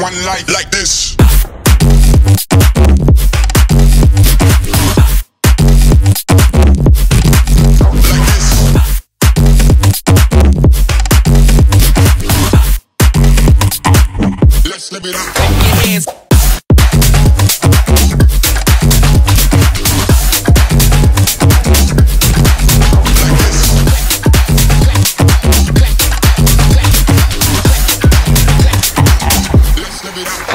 one light like this. Let's live it up. savage.